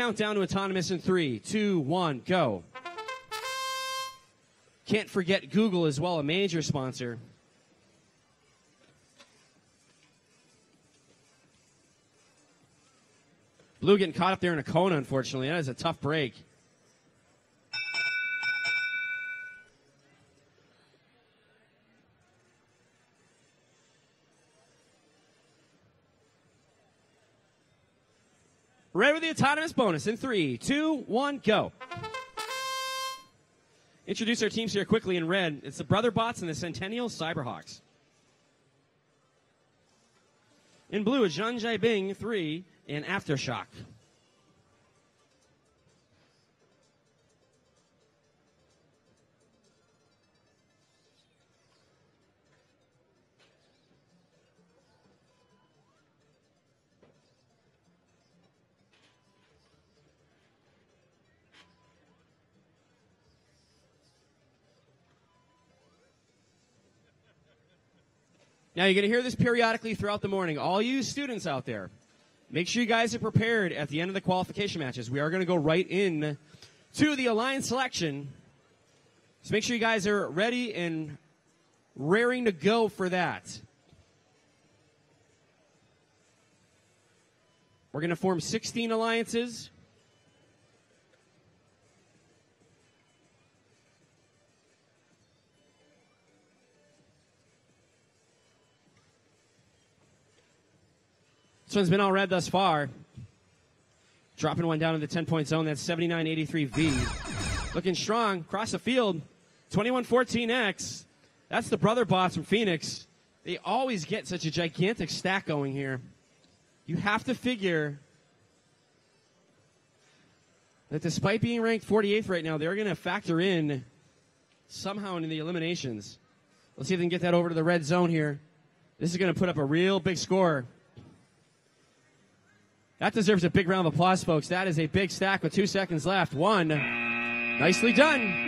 Countdown to autonomous in three, two, one, go. Can't forget Google as well, a major sponsor. Blue getting caught up there in a cone, unfortunately. That is a tough break. Ready with the autonomous bonus in three, two, one, go. Introduce our teams here quickly in red. It's the Brother Bots and the Centennial Cyberhawks. In blue, Zhang Bing 3 and Aftershock. Now, you're going to hear this periodically throughout the morning. All you students out there, make sure you guys are prepared at the end of the qualification matches. We are going to go right in to the alliance selection. So make sure you guys are ready and raring to go for that. We're going to form 16 alliances. This one's been all red thus far. Dropping one down in the 10 point zone. That's 7983V. Looking strong. Across the field. 2114X. That's the Brother Bots from Phoenix. They always get such a gigantic stack going here. You have to figure that despite being ranked 48th right now, they're going to factor in somehow into the eliminations. Let's see if they can get that over to the red zone here. This is going to put up a real big score. That deserves a big round of applause, folks. That is a big stack with two seconds left. One. Nicely done.